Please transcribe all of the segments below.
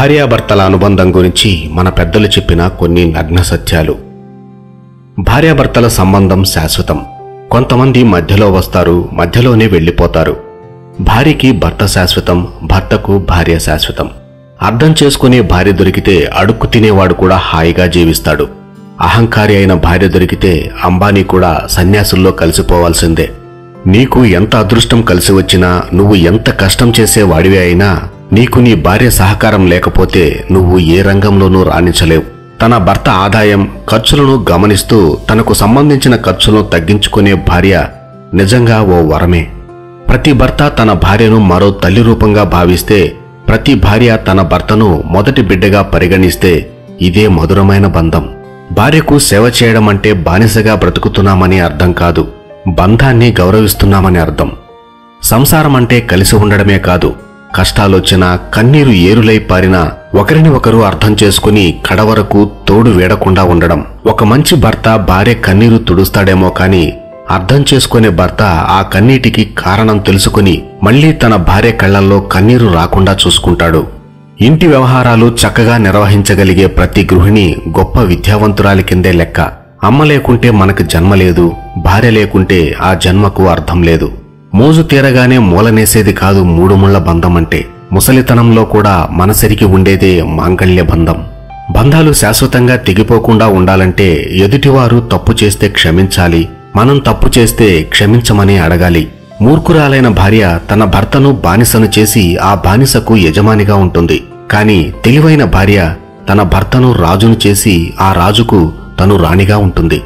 భార్యాభర్తల అనుబంధం గురించి మన పెద్దలు చెప్పిన కొన్ని నగ్న సత్యాలు. భార్యాభర్తల సంబంధం శాశ్వతం. కొంతమంది మధ్యలో వస్తారు మధ్యలోనే వెళ్ళిపోతారు. భార్యకి భర్త శాశ్వతం భర్తకు భార్య శాశ్వతం. అర్థం చేసుకునే భార్య దొరికితే అడుక్కు తినేవాడు కూడా హాయిగా జీవిస్తాడు. అహంకారి అయిన భార్య దొరికితే అంబానీ కూడా సన్యాసుల్లో కలిసిపోవాల్సిందే. నీకు ఎంత అదృష్టం కలిసి వచ్చినా నువ్వు ఎంత కష్టం చేసే వాడివి అయినా నీకు నీ భార్య సహకారం లేకపోతే నువ్వు ఏ రంగంలోనూ రాణించలేవు. తన భర్త ఆదాయం ఖర్చులను గమనిస్తూ తనకు సంబంధించిన ఖర్చులను తగ్గించుకునే భార్య నిజంగా ఓ వరమే. ప్రతి భర్త తన భార్యను మరో తల్లి రూపంగా భావిస్తే ప్రతి భార్య తన భర్తను మొదటి బిడ్డగా పరిగణిస్తే ఇదే మధురమైన బంధం. భార్యకు సేవ చేయడం అంటే బానిసగా బ్రతుకుతున్నామని అర్థం కాదు. బంధాన్ని గౌరవిస్తున్నామని అర్థం. సంసారం అంటే కలిసి ఉండడమే కాదు. కష్టాలొచ్చినా కన్నీరు ఏరులై పారినా ఒకరిని ఒకరు అర్థం చేసుకుని కడవరకు తోడు వేడకుండా ఉండడం. ఒక మంచి భర్త భార్య కన్నీరు తుడుస్తాడేమో కాని అర్థం చేసుకునే భర్త ఆ కన్నీటికి కారణం తెలుసుకుని మళ్ళీ తన భార్య కళ్ళల్లో కన్నీరు రాకుండా చూసుకుంటాడు. ఇంటి వ్యవహారాలు చక్కగా నిర్వహించగలిగే ప్రతి గృహిణి గొప్ప విద్యావంతురాలి కిందే లెక్క. అమ్మ లేకుంటే మనకు జన్మ లేదు భార్య లేకుంటే ఆ జన్మకు అర్థం లేదు. మోజు తీరగానే మూలనేసేది కాదు మూడు ముళ్ళ బంధం అంటే ముసలితనంలో కూడా మనసరికి ఉండేదే మాంగళ్య బంధం. బంధాలు శాశ్వతంగా తెగిపోకుండా ఉండాలంటే ఎదుటివారు తప్పు చేస్తే క్షమించాలి మనం తప్పు చేస్తే క్షమించమని అడగాలి. మూర్ఖురాలైన భార్య తన భర్తను బానిసను చేసి ఆ బానిసకు యజమానిగా ఉంటుంది. కాని తెలివైన భార్య తన భర్తను రాజును చేసి ఆ రాజుకు తను రాణిగా ఉంటుంది.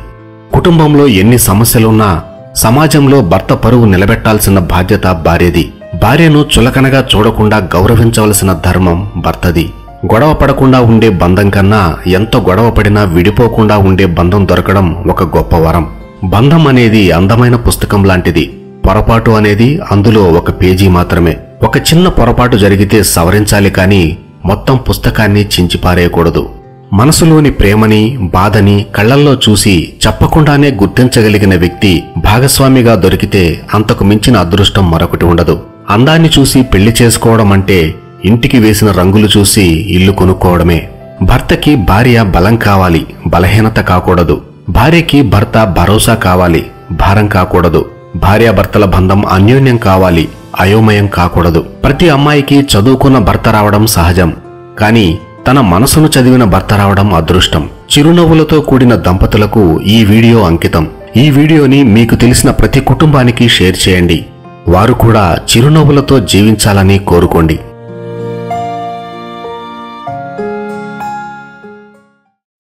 కుటుంబంలో ఎన్ని సమస్యలున్నా సమాజంలో భర్త పరువు నిలబెట్టాల్సిన బాధ్యత భార్యది. భార్యను చులకనగా చూడకుండా గౌరవించవలసిన ధర్మం భర్తది. గొడవ పడకుండా ఉండే బంధం కన్నా ఎంత గొడవ పడినా విడిపోకుండా ఉండే బంధం దొరకడం ఒక గొప్ప వరం. బంధం అనేది అందమైన పుస్తకం లాంటిది. పొరపాటు అనేది అందులో ఒక పేజీ మాత్రమే. ఒక చిన్న పొరపాటు జరిగితే సవరించాలి కానీ మొత్తం పుస్తకాన్ని చించిపారేయకూడదు. మనసులోని ప్రేమని బాధని కళ్ళల్లో చూసి చెప్పకుండానే గుర్తించగలిగిన వ్యక్తి భాగస్వామిగా దొరికితే అంతకు మించిన అదృష్టం మరొకటి ఉండదు. అందాన్ని చూసి పెళ్ళి చేసుకోవడం అంటే ఇంటికి వేసిన రంగులు చూసి ఇల్లు కొనుక్కోవడమే. భర్తకి భార్య బలం కావాలి బలహీనత కాకూడదు. భార్యకి భర్త భరోసా కావాలి భారం కాకూడదు. భార్యాభర్తల బంధం అన్యోన్యం కావాలి అయోమయం కాకూడదు. ప్రతి అమ్మాయికి చదువుకున్న భర్త రావడం సహజం. కానీ తన మనసును చదివిన భర్త రావడం అదృష్టం. చిరునవ్వులతో కూడిన దంపతులకు ఈ వీడియో అంకితం. ఈ వీడియోని మీకు తెలిసిన ప్రతి కుటుంబానికి షేర్ చేయండి. వారు కూడా చిరునవ్వులతో జీవించాలని కోరుకోండి.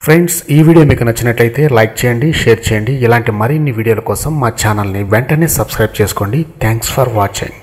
ఫ్రెండ్స్ ఈ వీడియో మీకు నచ్చినట్లయితే లైక్ చేయండి షేర్ చేయండి. ఇలాంటి మరిన్ని వీడియోల కోసం మా ఛానల్ని వెంటనే సబ్స్క్రైబ్ చేసుకోండి. Thanks for watching.